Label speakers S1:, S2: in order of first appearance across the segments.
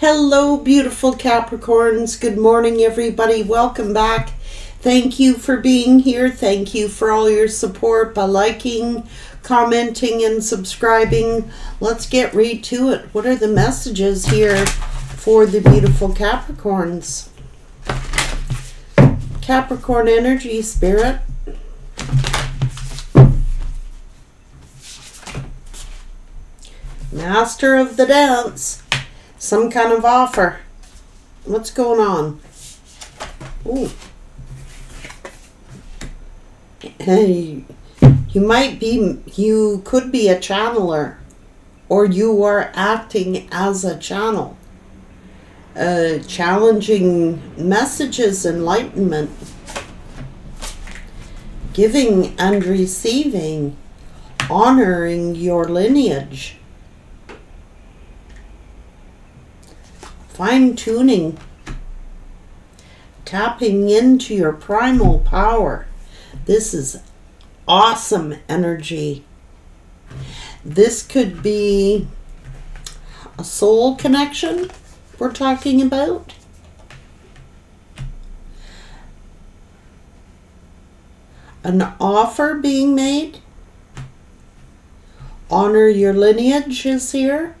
S1: Hello, beautiful Capricorns. Good morning, everybody. Welcome back. Thank you for being here. Thank you for all your support by liking, commenting, and subscribing. Let's get right to it. What are the messages here for the beautiful Capricorns? Capricorn energy, spirit. Master of the dance. Some kind of offer. What's going on? Ooh. You might be, you could be a channeler, or you are acting as a channel. Uh, challenging messages, enlightenment, giving and receiving, honoring your lineage. Fine tuning, tapping into your primal power. This is awesome energy. This could be a soul connection we're talking about. An offer being made. Honor your lineage is here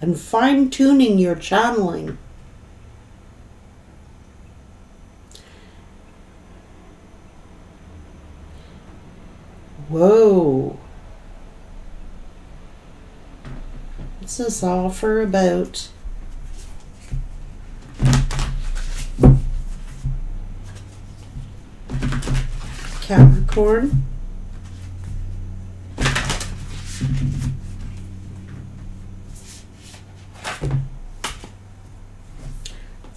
S1: and fine tuning your channeling. Whoa. What's this offer about? Capricorn.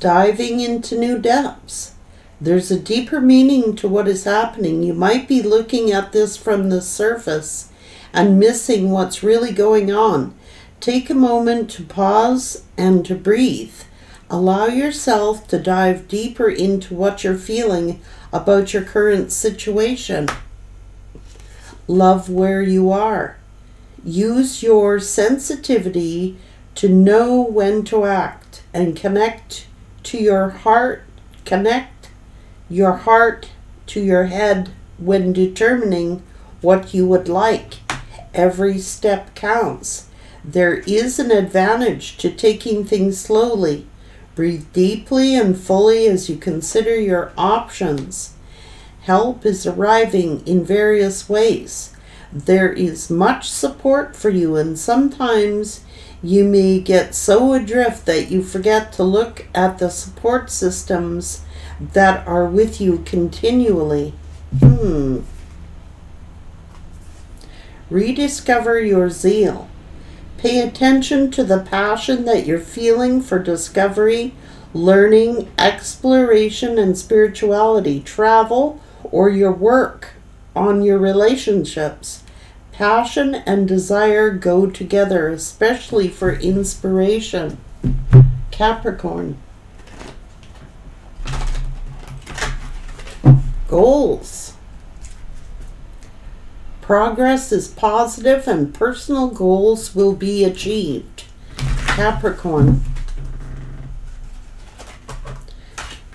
S1: Diving into new depths. There's a deeper meaning to what is happening. You might be looking at this from the surface and missing what's really going on. Take a moment to pause and to breathe. Allow yourself to dive deeper into what you're feeling about your current situation. Love where you are. Use your sensitivity to know when to act and connect to your heart, connect your heart to your head when determining what you would like. Every step counts. There is an advantage to taking things slowly. Breathe deeply and fully as you consider your options. Help is arriving in various ways. There is much support for you, and sometimes you may get so adrift that you forget to look at the support systems that are with you continually. Hmm. Rediscover your zeal. Pay attention to the passion that you're feeling for discovery, learning, exploration, and spirituality, travel, or your work on your relationships. Passion and desire go together, especially for inspiration. Capricorn. Goals. Progress is positive and personal goals will be achieved. Capricorn.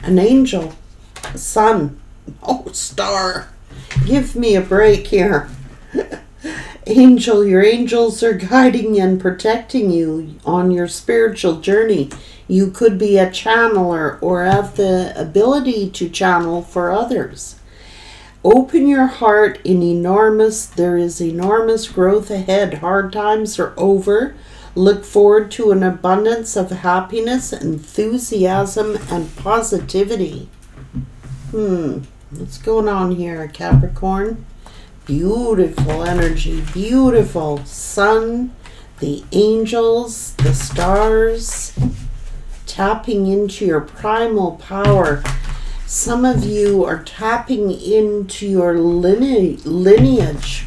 S1: An angel. Sun. Oh, star. Give me a break here. angel, your angels are guiding and protecting you on your spiritual journey. You could be a channeler or have the ability to channel for others. Open your heart in enormous, there is enormous growth ahead. Hard times are over. Look forward to an abundance of happiness, enthusiasm, and positivity. Hmm, what's going on here, Capricorn? Beautiful energy, beautiful sun, the angels, the stars, tapping into your primal power. Some of you are tapping into your lineage.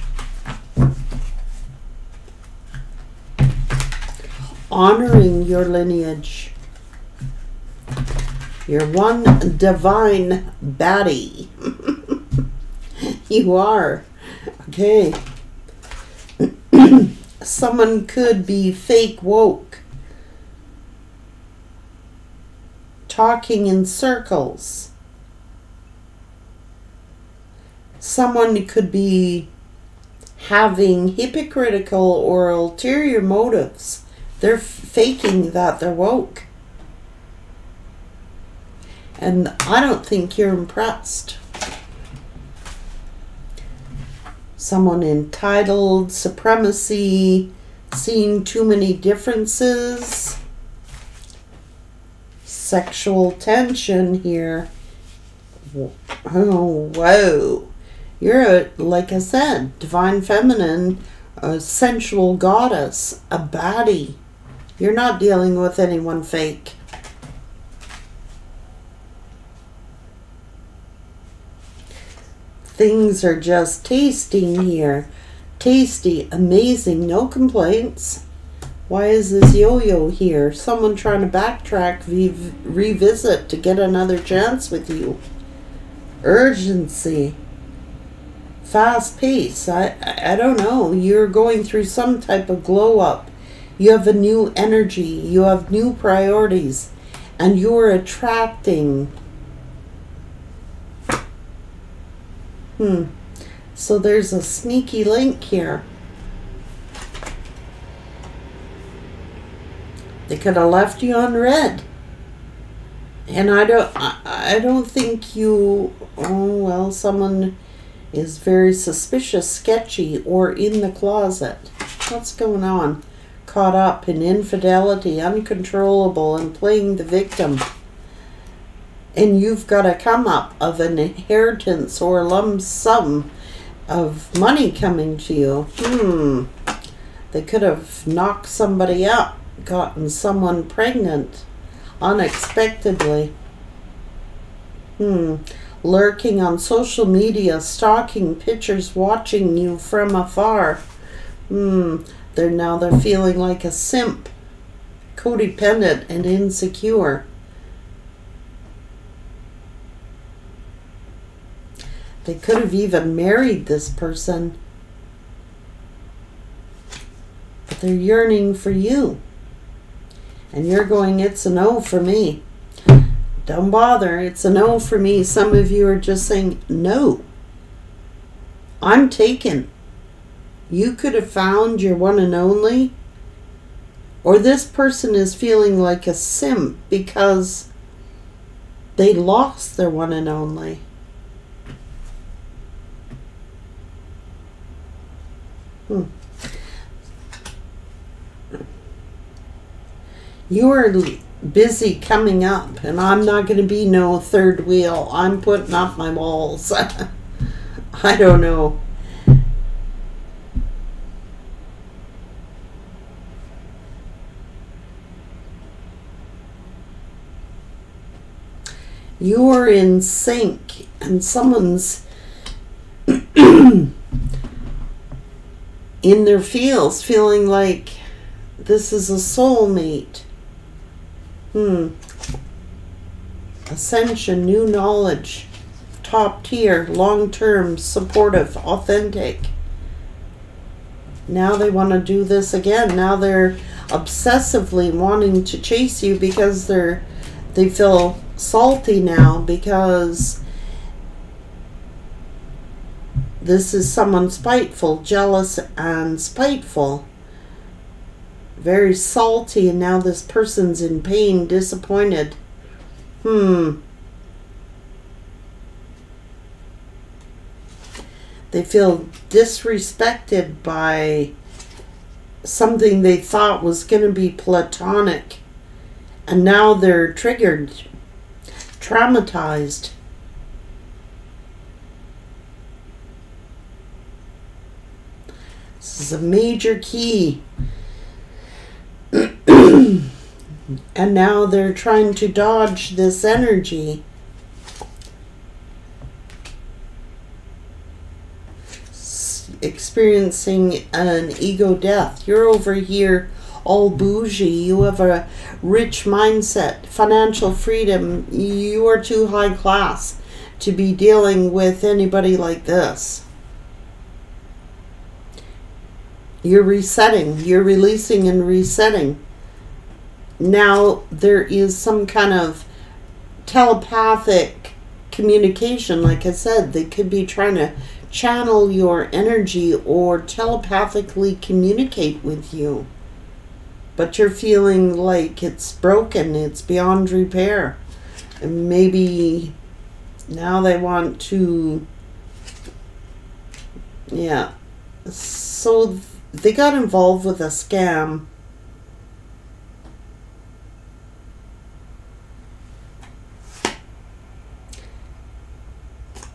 S1: Honoring your lineage. You're one divine baddie. you are. Okay. Someone could be fake woke. talking in circles. Someone could be having hypocritical or ulterior motives. They're faking that they're woke. And I don't think you're impressed. Someone entitled, supremacy, seeing too many differences, sexual tension here. Oh, whoa. You're, a, like I said, divine feminine, a sensual goddess, a baddie. You're not dealing with anyone fake. Things are just tasting here. Tasty, amazing, no complaints. Why is this yo-yo here? Someone trying to backtrack, re- revisit to get another chance with you. Urgency. Fast pace. I, I don't know. You're going through some type of glow up. You have a new energy. You have new priorities. And you're attracting. Hmm. So there's a sneaky link here. They could have left you on red. And I don't I, don't think you oh well someone is very suspicious, sketchy, or in the closet. What's going on? Caught up in infidelity, uncontrollable, and playing the victim. And you've got a come up of an inheritance or lump sum of money coming to you. Hmm. They could have knocked somebody up, gotten someone pregnant unexpectedly. Hmm. Lurking on social media, stalking pictures, watching you from afar. Hmm. They're now they're feeling like a simp, codependent and insecure. They could have even married this person. But they're yearning for you. And you're going, it's a no for me. Don't bother, it's a no for me. Some of you are just saying, no. I'm taken. You could have found your one and only. Or this person is feeling like a simp because they lost their one and only. Hmm. You are busy coming up, and I'm not going to be no third wheel. I'm putting up my walls. I don't know. You're in sync, and someone's in their feels, feeling like this is a soulmate. Hmm. Ascension, new knowledge, top tier, long term, supportive, authentic. Now they want to do this again. Now they're obsessively wanting to chase you because they're they feel salty now because this is someone spiteful, jealous, and spiteful. Very salty, and now this person's in pain, disappointed. Hmm. They feel disrespected by something they thought was going to be platonic. And now they're triggered, traumatized. This is a major key. and now they're trying to dodge this energy. experiencing an ego death. You're over here all bougie. You have a rich mindset, financial freedom. You are too high class to be dealing with anybody like this. You're resetting, you're releasing and resetting. Now there is some kind of telepathic communication. Like I said, they could be trying to channel your energy or telepathically communicate with you. But you're feeling like it's broken, it's beyond repair. And maybe now they want to, yeah. So they got involved with a scam.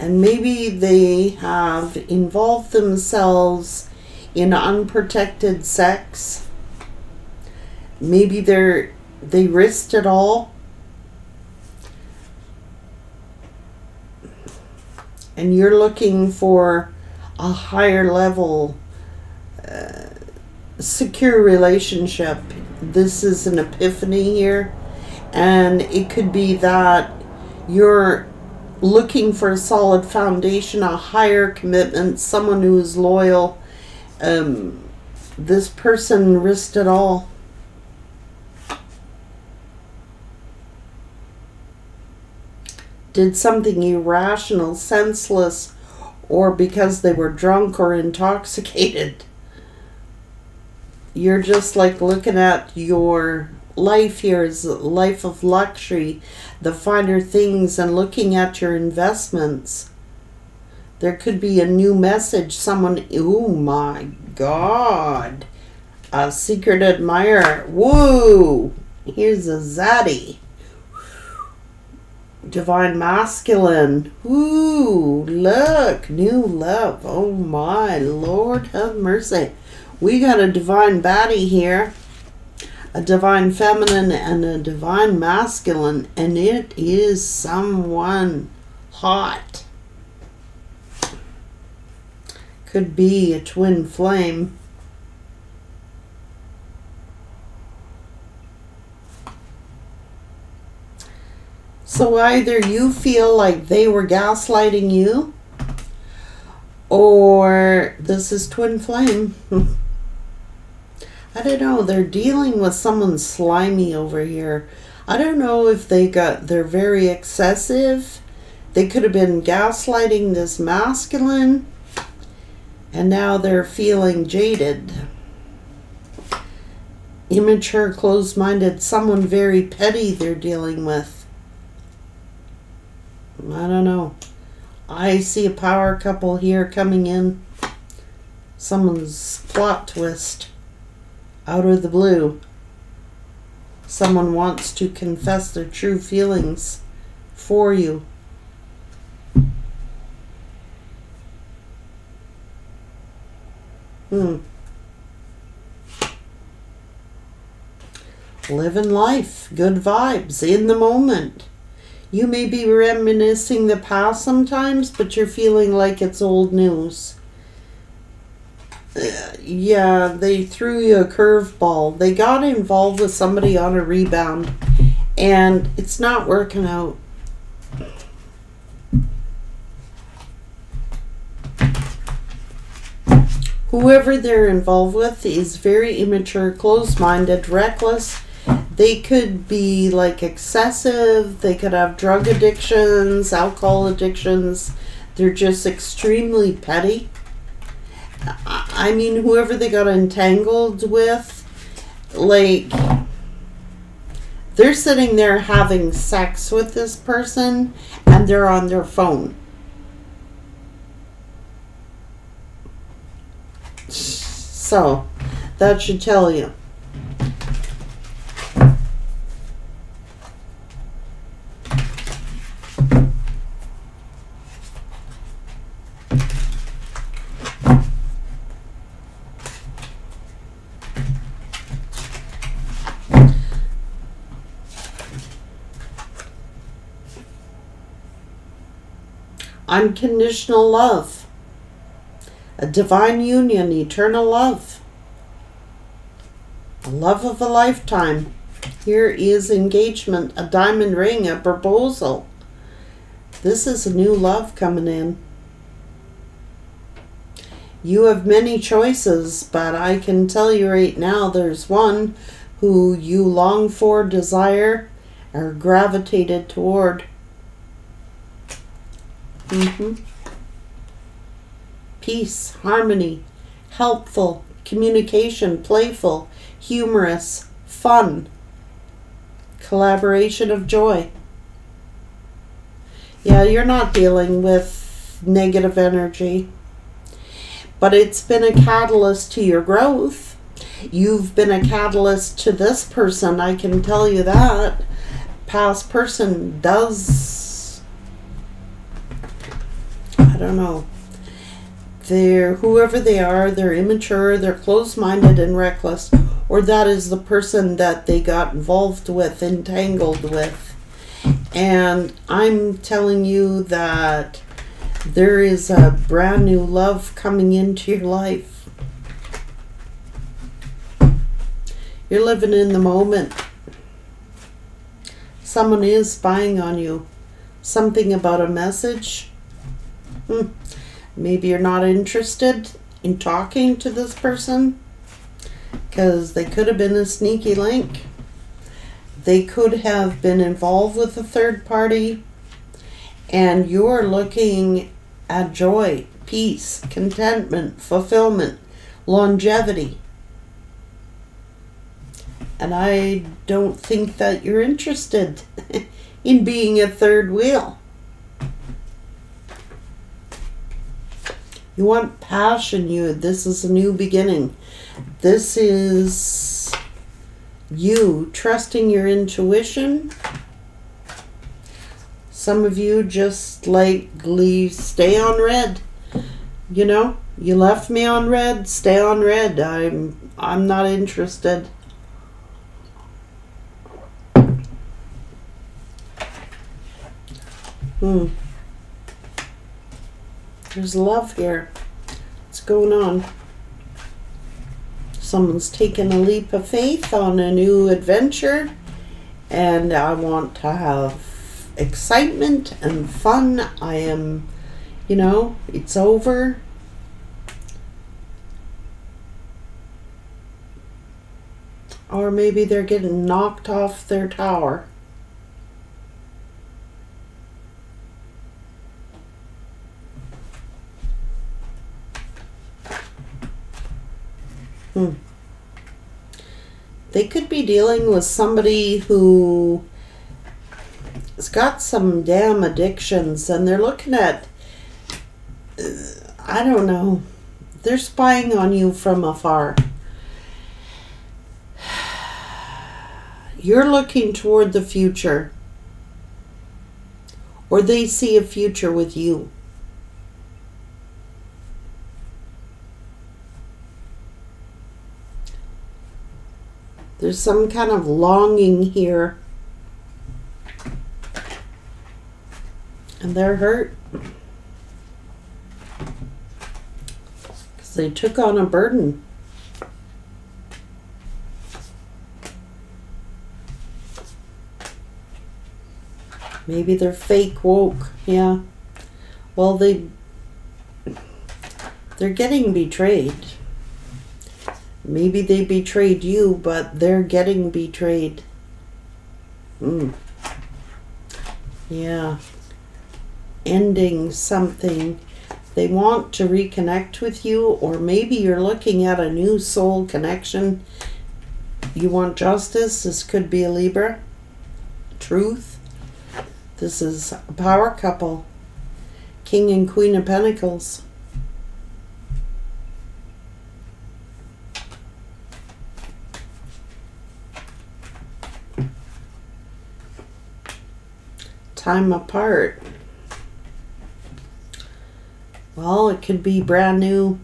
S1: And maybe they have involved themselves in unprotected sex. Maybe they're they risked it all. And you're looking for a higher level secure relationship. This is an epiphany here. And it could be that you're looking for a solid foundation, a higher commitment, someone who is loyal. Um, this person risked it all. Did something irrational, senseless, or because they were drunk or intoxicated. You're just like looking at your life here is a life of luxury, the finer things, and looking at your investments. There could be a new message. Someone, oh my God, a secret admirer. Woo! Here's a zaddy. Divine masculine. Woo! Look, new love. Oh my Lord, have mercy. We got a divine body here a divine feminine and a divine masculine, and it is someone hot. Could be a twin flame. So either you feel like they were gaslighting you, or this is twin flame. I don't know. They're dealing with someone slimy over here. I don't know if they got, they're very excessive. They could have been gaslighting this masculine, and now they're feeling jaded. Immature, closed minded, someone very petty they're dealing with. I don't know. I see a power couple here coming in. Someone's plot twist out of the blue, someone wants to confess their true feelings for you. Hmm. Living life, good vibes, in the moment. You may be reminiscing the past sometimes, but you're feeling like it's old news yeah, they threw you a curveball. They got involved with somebody on a rebound, and it's not working out. Whoever they're involved with is very immature, closed minded, reckless. They could be like excessive, they could have drug addictions, alcohol addictions. They're just extremely petty I mean, whoever they got entangled with, like, they're sitting there having sex with this person and they're on their phone. So, that should tell you. Unconditional love, a divine union, eternal love, a love of a lifetime. Here is engagement, a diamond ring, a proposal. This is a new love coming in. You have many choices, but I can tell you right now there's one who you long for, desire, or gravitated toward. Hmm Peace, harmony, helpful, communication, playful, humorous, fun, collaboration of joy. Yeah, you're not dealing with negative energy, but it's been a catalyst to your growth. You've been a catalyst to this person, I can tell you that. Past person does. I don't know. They're whoever they are, they're immature, they're closed minded and reckless, or that is the person that they got involved with, entangled with. And I'm telling you that there is a brand new love coming into your life. You're living in the moment. Someone is spying on you. Something about a message. Hmm. Maybe you're not interested in talking to this person because they could have been a sneaky link. They could have been involved with a third party, and you're looking at joy, peace, contentment, fulfillment, longevity. And I don't think that you're interested in being a third wheel. You want passion, you this is a new beginning. This is you trusting your intuition. Some of you just like leave, stay on red. You know, you left me on red, stay on red. I'm I'm not interested. Hmm. There's love here. What's going on? someone's taken a leap of faith on a new adventure and I want to have excitement and fun. I am, you know, it's over. Or maybe they're getting knocked off their tower. Hmm. They could be dealing with somebody who has got some damn addictions and they're looking at, uh, I don't know, they're spying on you from afar. You're looking toward the future, or they see a future with you. There's some kind of longing here. And they're hurt. Because they took on a burden. Maybe they're fake woke. Yeah. Well, they they're getting betrayed. Maybe they betrayed you, but they're getting betrayed. Hmm. Yeah. Ending something. They want to reconnect with you, or maybe you're looking at a new soul connection. You want justice. This could be a Libra. Truth. This is a power couple. King and Queen of Pentacles. Time apart. Well, it could be brand new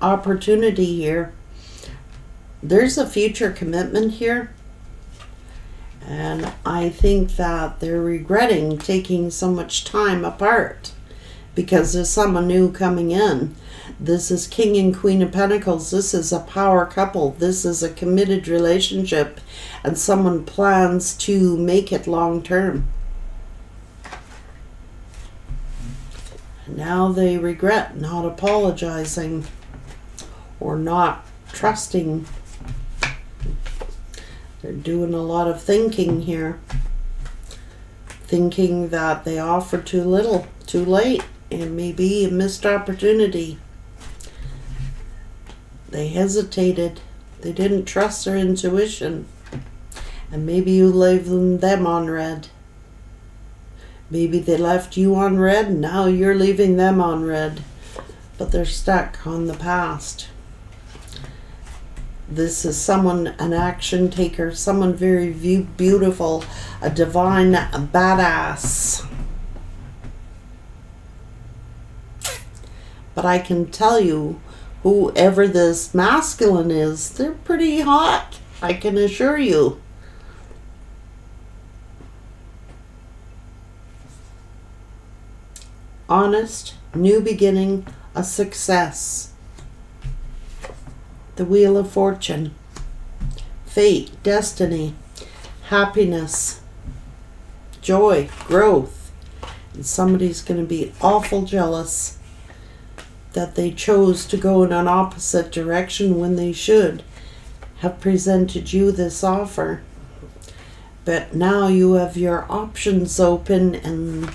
S1: opportunity here. There's a future commitment here. And I think that they're regretting taking so much time apart because there's someone new coming in. This is King and Queen of Pentacles. This is a power couple. This is a committed relationship, and someone plans to make it long term. Now they regret not apologizing or not trusting. They're doing a lot of thinking here. Thinking that they offered too little, too late, and maybe a missed opportunity. They hesitated. They didn't trust their intuition. And maybe you leave them, them on red. Maybe they left you on red, now you're leaving them on red. But they're stuck on the past. This is someone, an action taker, someone very beautiful, a divine badass. But I can tell you, whoever this masculine is, they're pretty hot. I can assure you. Honest, new beginning, a success the Wheel of Fortune, fate, destiny, happiness, joy, growth. And somebody's going to be awful jealous that they chose to go in an opposite direction when they should have presented you this offer. But now you have your options open and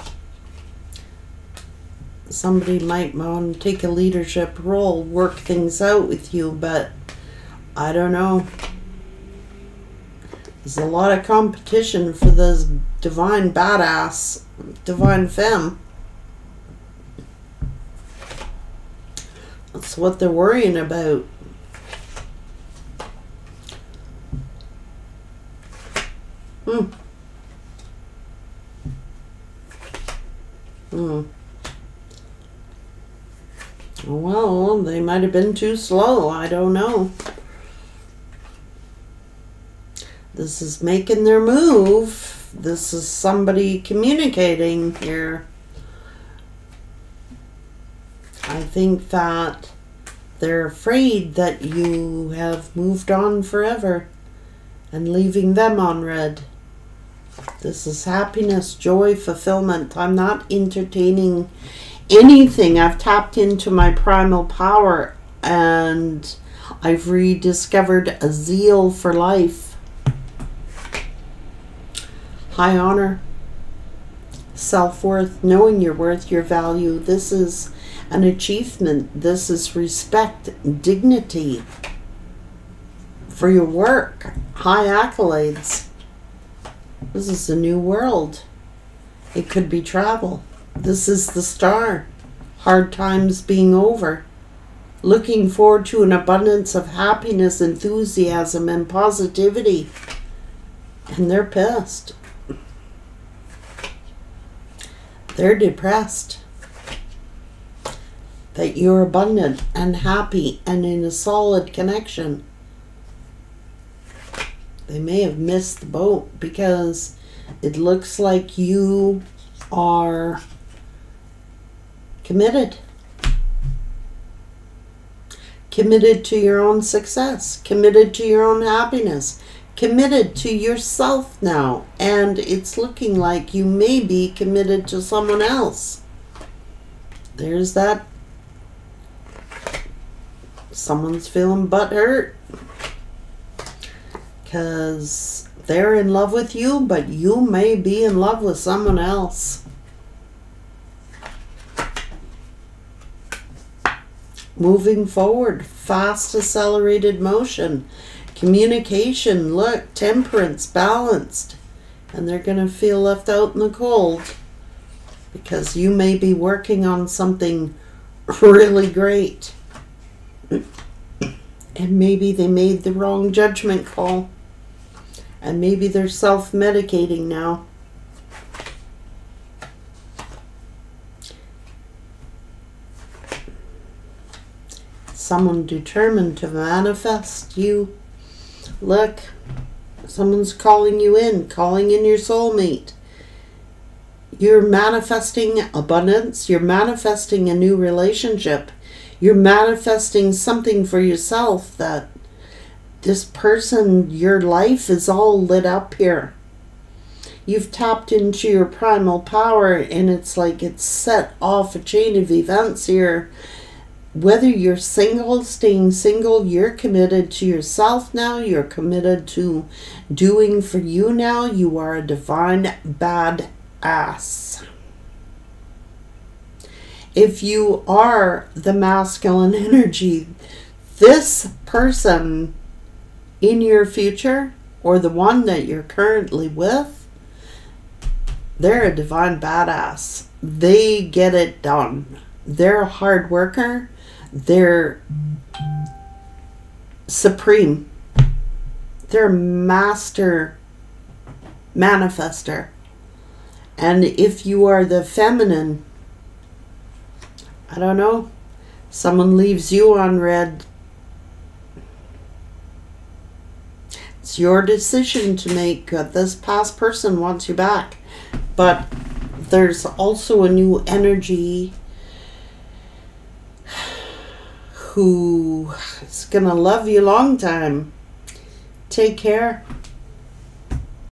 S1: somebody might want to take a leadership role, work things out with you, but I don't know. There's a lot of competition for this divine badass, divine femme. That's what they're worrying about. Hmm. Hmm. Well, they might have been too slow. I don't know. This is making their move. This is somebody communicating here. I think that they're afraid that you have moved on forever and leaving them on red. This is happiness, joy, fulfillment. I'm not entertaining anything. I've tapped into my primal power and I've rediscovered a zeal for life. High honor, self worth, knowing your worth, your value. This is an achievement. This is respect, dignity for your work, high accolades. This is a new world. It could be travel. This is the star. Hard times being over. Looking forward to an abundance of happiness, enthusiasm, and positivity. And they're pissed. They're depressed. That you're abundant and happy and in a solid connection. They may have missed the boat because it looks like you are committed. Committed to your own success, committed to your own happiness, committed to yourself now. And it's looking like you may be committed to someone else. There's that. Someone's feeling butt hurt because they're in love with you, but you may be in love with someone else. Moving forward, fast accelerated motion, communication, look, temperance, balanced. And they're going to feel left out in the cold because you may be working on something really great. And maybe they made the wrong judgment call. And maybe they're self medicating now. Someone determined to manifest you. Look, someone's calling you in, calling in your soulmate. You're manifesting abundance, you're manifesting a new relationship, you're manifesting something for yourself that this person, your life is all lit up here. You've tapped into your primal power, and it's like it's set off a chain of events here whether you're single, staying single, you're committed to yourself now, you're committed to doing for you now, you are a divine bad ass. If you are the masculine energy, this person in your future or the one that you're currently with, they're a divine badass. They get it done. They're a hard worker. They're supreme. They're master manifester. And if you are the feminine, I don't know, someone leaves you on red, it's your decision to make. Uh, this past person wants you back. But there's also a new energy who is going to love you long time. Take care.